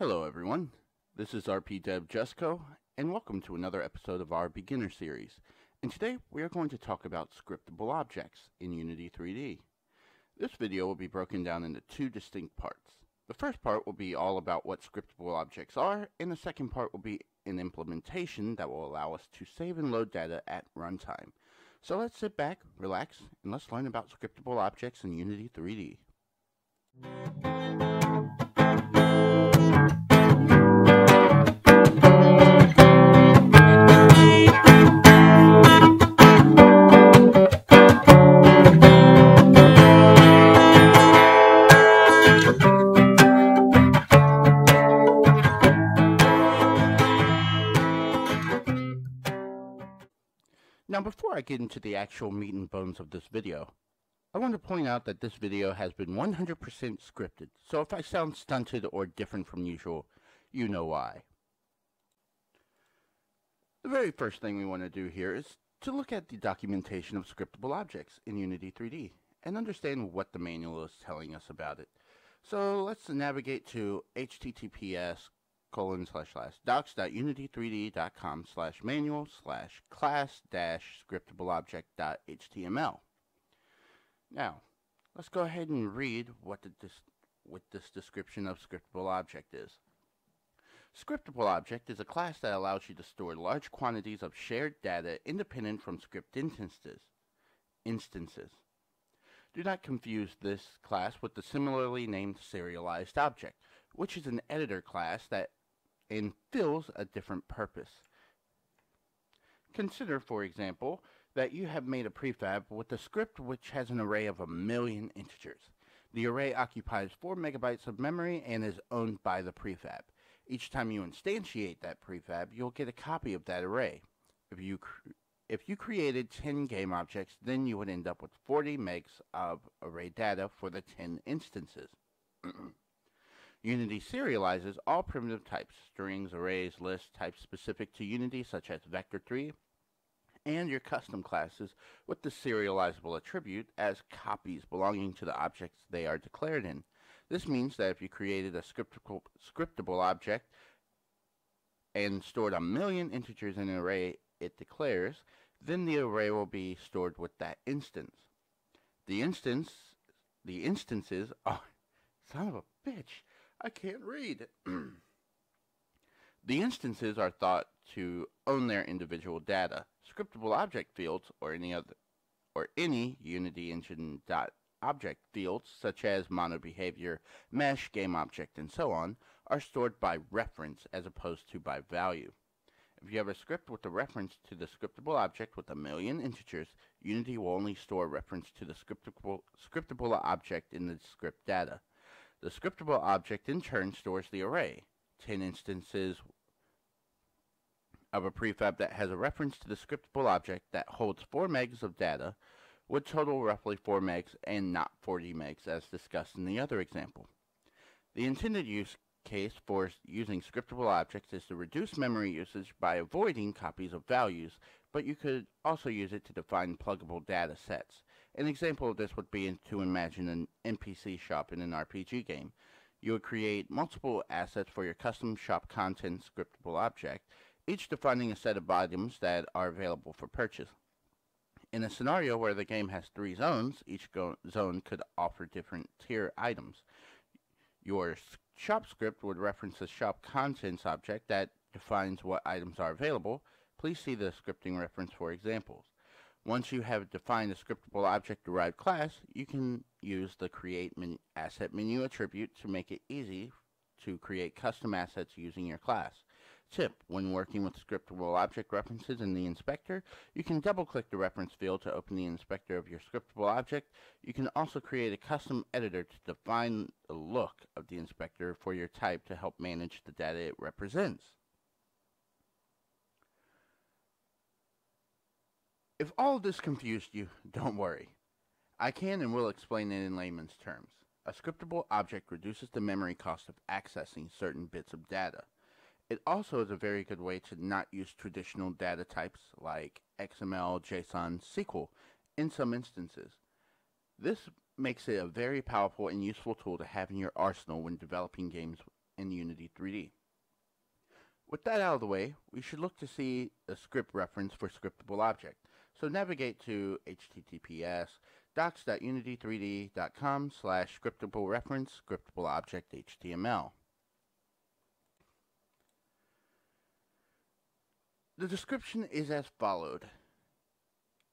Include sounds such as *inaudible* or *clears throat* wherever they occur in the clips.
Hello everyone, this is RP Dev Jesco, and welcome to another episode of our beginner series. And today we are going to talk about scriptable objects in Unity 3D. This video will be broken down into two distinct parts. The first part will be all about what scriptable objects are, and the second part will be an implementation that will allow us to save and load data at runtime. So let's sit back, relax, and let's learn about scriptable objects in Unity 3D. Now before I get into the actual meat and bones of this video, I want to point out that this video has been 100% scripted, so if I sound stunted or different from usual, you know why. The very first thing we want to do here is to look at the documentation of scriptable objects in Unity 3D and understand what the manual is telling us about it. So let's navigate to https colon slash slash docs.unity3d.com slash manual slash class dash scriptable object dot html. Now, let's go ahead and read what, the dis what this description of scriptable object is. Scriptable object is a class that allows you to store large quantities of shared data independent from script instances. Instances. Do not confuse this class with the similarly named serialized object, which is an editor class that and fills a different purpose. Consider, for example, that you have made a prefab with a script which has an array of a million integers. The array occupies 4 megabytes of memory and is owned by the prefab. Each time you instantiate that prefab, you'll get a copy of that array. If you, if you created 10 game objects, then you would end up with 40 megs of array data for the 10 instances. *clears throat* Unity serializes all primitive types, strings, arrays, lists, types specific to Unity such as vector3, and your custom classes with the serializable attribute as copies belonging to the objects they are declared in. This means that if you created a scriptable, scriptable object and stored a million integers in an array it declares, then the array will be stored with that instance. The instance, the instances are, *laughs* son of a bitch, I can't read. *clears throat* the instances are thought to own their individual data. Scriptable object fields or any other or any Unity engine object fields such as MonoBehaviour, mesh, game object, and so on are stored by reference as opposed to by value. If you have a script with a reference to the scriptable object with a million integers, Unity will only store a reference to the scriptable, scriptable object in the script data. The scriptable object in turn stores the array, 10 instances of a prefab that has a reference to the scriptable object that holds 4 megs of data would total roughly 4 megs and not 40 megs as discussed in the other example. The intended use case for using scriptable objects is to reduce memory usage by avoiding copies of values, but you could also use it to define pluggable data sets. An example of this would be to imagine an NPC shop in an RPG game. You would create multiple assets for your custom shop content scriptable object, each defining a set of items that are available for purchase. In a scenario where the game has three zones, each zone could offer different tier items. Your shop script would reference a shop contents object that defines what items are available. Please see the scripting reference for examples. Once you have defined a scriptable object-derived class, you can use the Create Asset menu attribute to make it easy to create custom assets using your class. Tip, when working with scriptable object references in the inspector, you can double-click the reference field to open the inspector of your scriptable object. You can also create a custom editor to define the look of the inspector for your type to help manage the data it represents. If all this confused you, *laughs* don't worry. I can and will explain it in layman's terms. A scriptable object reduces the memory cost of accessing certain bits of data. It also is a very good way to not use traditional data types like XML, JSON, SQL in some instances. This makes it a very powerful and useful tool to have in your arsenal when developing games in Unity 3D. With that out of the way, we should look to see a script reference for scriptable object. So navigate to https docs.unity3d.com slash scriptable reference scriptable object HTML. The description is as followed.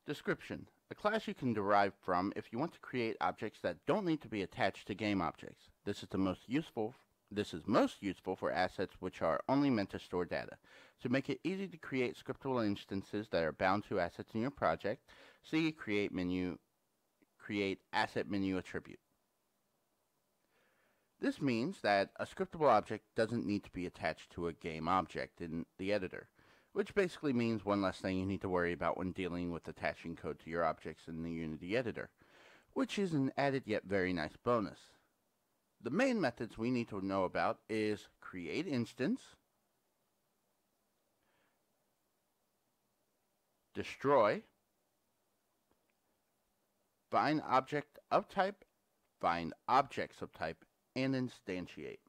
Description. A class you can derive from if you want to create objects that don't need to be attached to game objects. This is the most useful this is most useful for assets which are only meant to store data. To make it easy to create scriptable instances that are bound to assets in your project, see Create Menu, Create Asset Menu Attribute. This means that a scriptable object doesn't need to be attached to a game object in the editor, which basically means one less thing you need to worry about when dealing with attaching code to your objects in the Unity editor, which is an added yet very nice bonus. The main methods we need to know about is create instance, destroy, find object of type, find objects of type, and instantiate.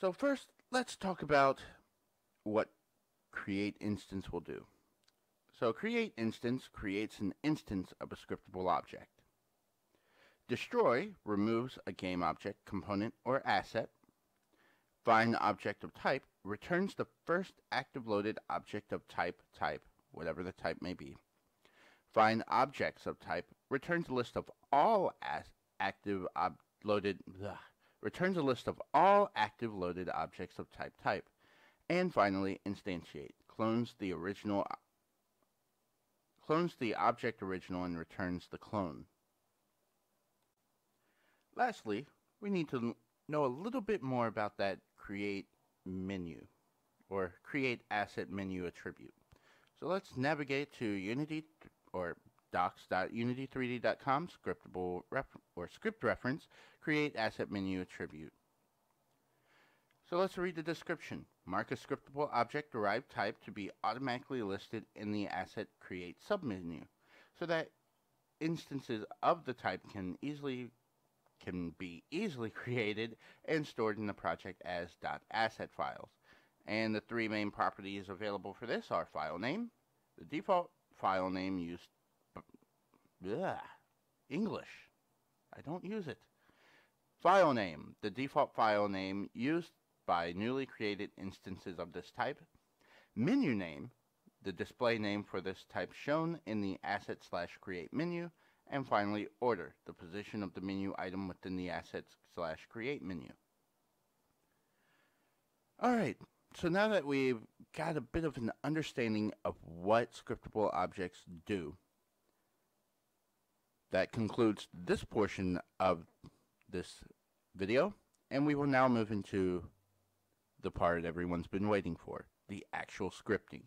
So first, let's talk about what create instance will do. So create instance creates an instance of a scriptable object. Destroy removes a game object, component, or asset. Find object of type returns the first active loaded object of type type, whatever the type may be. Find objects of type returns a list of all active loaded ugh, returns a list of all active loaded objects of type type. And finally, instantiate clones the original clones the object original and returns the clone. Lastly, we need to know a little bit more about that create menu or create asset menu attribute. So let's navigate to Unity or docs.unity3d.com scriptable or script reference create asset menu attribute. So let's read the description. Mark a scriptable object derived type to be automatically listed in the asset create submenu so that instances of the type can easily can be easily *laughs* created and stored in the project as .asset files. And the three main properties available for this are file name, the default file name used bleh, English. I don't use it. File name, the default file name used by newly created instances of this type. Menu name, the display name for this type shown in the asset slash create menu. And finally, order, the position of the menu item within the assets slash create menu. Alright, so now that we've got a bit of an understanding of what scriptable objects do, that concludes this portion of this video, and we will now move into the part everyone's been waiting for, the actual scripting.